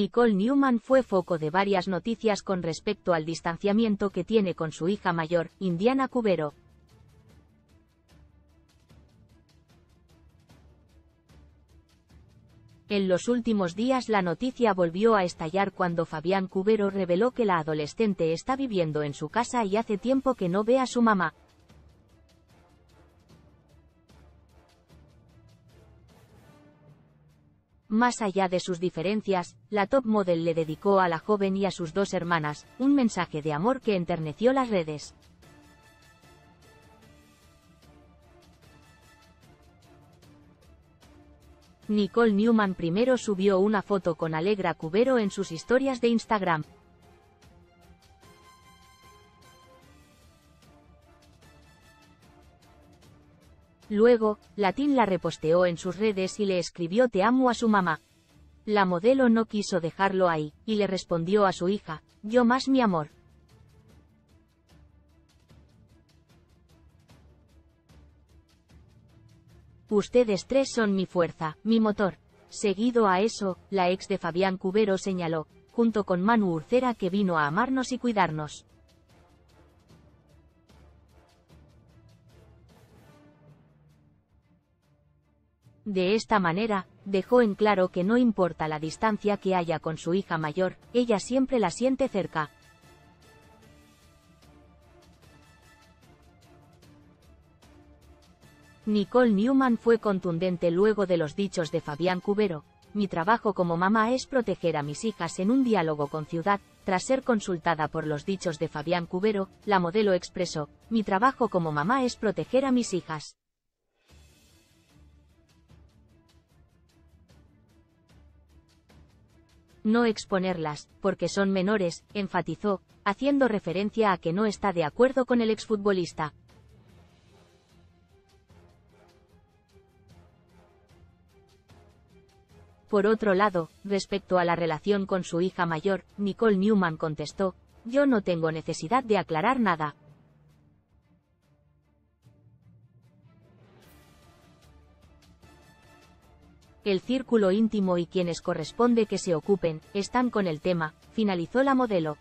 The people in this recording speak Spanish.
Nicole Newman fue foco de varias noticias con respecto al distanciamiento que tiene con su hija mayor, Indiana Cubero. En los últimos días la noticia volvió a estallar cuando Fabián Cubero reveló que la adolescente está viviendo en su casa y hace tiempo que no ve a su mamá. Más allá de sus diferencias, la top model le dedicó a la joven y a sus dos hermanas, un mensaje de amor que enterneció las redes. Nicole Newman primero subió una foto con Alegra Cubero en sus historias de Instagram. Luego, Latin la reposteó en sus redes y le escribió te amo a su mamá. La modelo no quiso dejarlo ahí, y le respondió a su hija, yo más mi amor. Ustedes tres son mi fuerza, mi motor. Seguido a eso, la ex de Fabián Cubero señaló, junto con Manu Urcera que vino a amarnos y cuidarnos. De esta manera, dejó en claro que no importa la distancia que haya con su hija mayor, ella siempre la siente cerca. Nicole Newman fue contundente luego de los dichos de Fabián Cubero. Mi trabajo como mamá es proteger a mis hijas en un diálogo con Ciudad. Tras ser consultada por los dichos de Fabián Cubero, la modelo expresó, mi trabajo como mamá es proteger a mis hijas. No exponerlas, porque son menores, enfatizó, haciendo referencia a que no está de acuerdo con el exfutbolista. Por otro lado, respecto a la relación con su hija mayor, Nicole Newman contestó, yo no tengo necesidad de aclarar nada, El círculo íntimo y quienes corresponde que se ocupen, están con el tema, finalizó la modelo.